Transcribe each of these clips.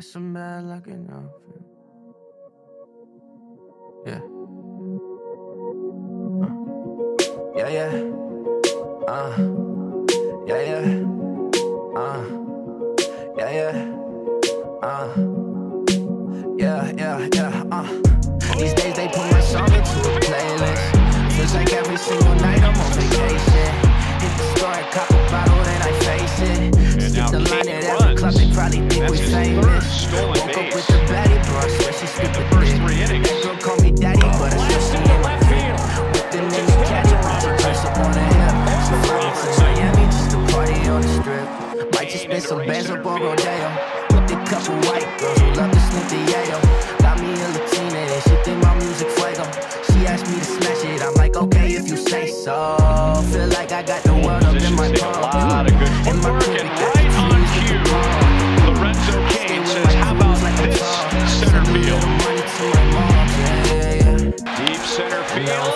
Some bad luck and nothing. Yeah. Uh. Yeah, yeah. Uh. and my working right on cue. Lorenzo Cain says, how about this center field? Deep center field,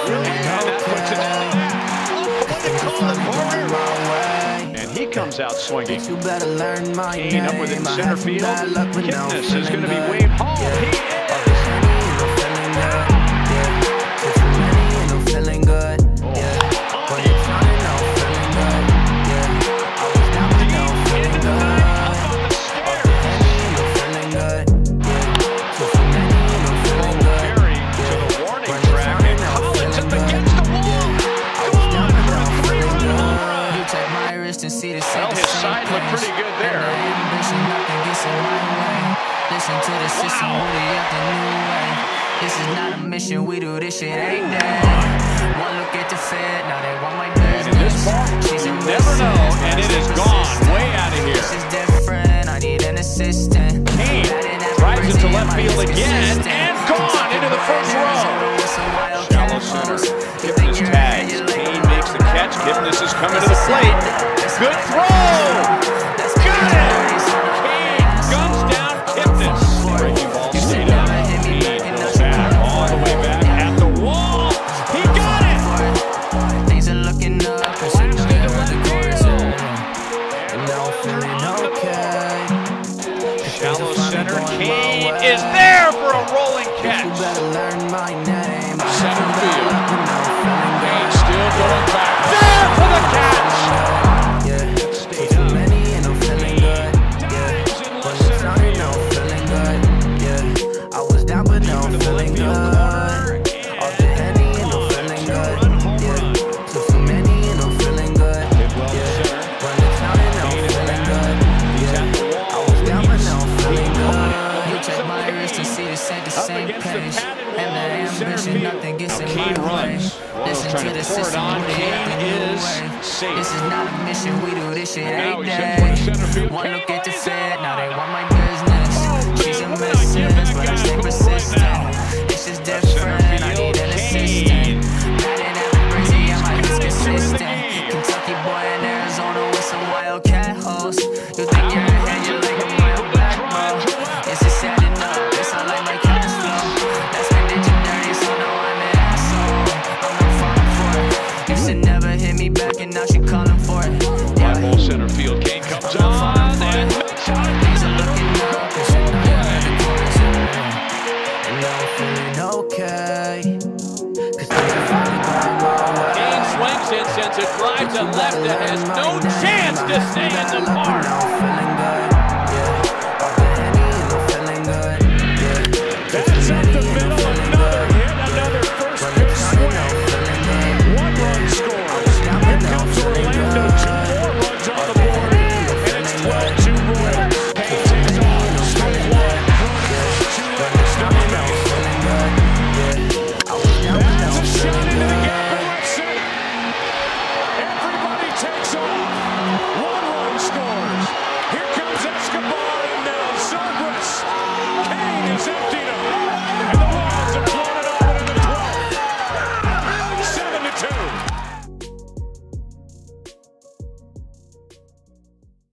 it in. Oh, what a call. And he comes out swinging. Up within center field. Kipnis is going to be waved home. He his side looked pretty good there. Wow. This is not a mission, we do this shit every day. One look at the Fed, now they want my business. And this ball, you never know, and it is gone way out of here. This is different, I need an assistant. Cain drives it to left field again, and gone into the first row. Shallow center, Kipnis tags. Cain makes the catch, Kipnis is coming to the plate. Good throw! Got it! Cain guns down Kipnis. Breaking ball straight up. Cain goes back, all the way back at the wall. He got it! Things are looking up. Okay. Shallow center. Cain is there for a rolling catch. gets the padded wall in center field. Cain runs. To, the system, This is not a mission. We do this shit every day. One look at the Fed. now she calling for it. Yeah. Ball center field, Cain comes on and. Cain swings it drive to left, that has no chance to stay in the park.